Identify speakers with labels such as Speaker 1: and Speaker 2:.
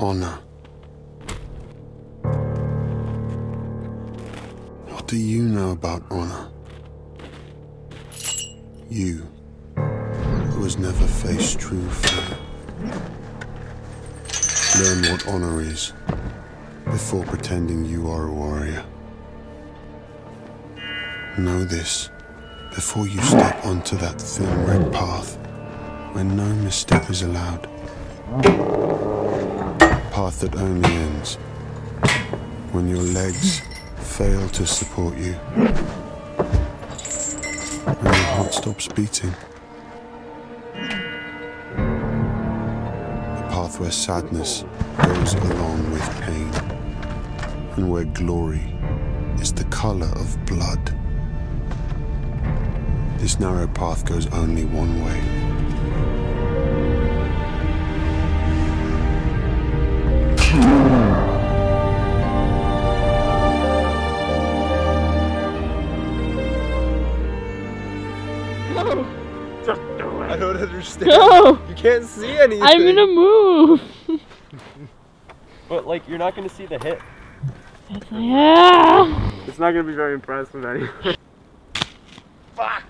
Speaker 1: honor. What do you know about honor? You, who has never faced true fear. Learn what honor is before pretending you are a warrior. Know this before you step onto that thin red path where no mistake is allowed. Path that only ends when your legs fail to support you. When your heart stops beating. A path where sadness goes along with pain. And where glory is the color of blood. This narrow path goes only one way.
Speaker 2: No.
Speaker 3: Just do
Speaker 2: I don't understand.
Speaker 3: No.
Speaker 2: You can't see anything.
Speaker 3: I'm gonna move. but like, you're not gonna see the hit. It's like, ah.
Speaker 2: It's not gonna be very impressive anyway. Fuck!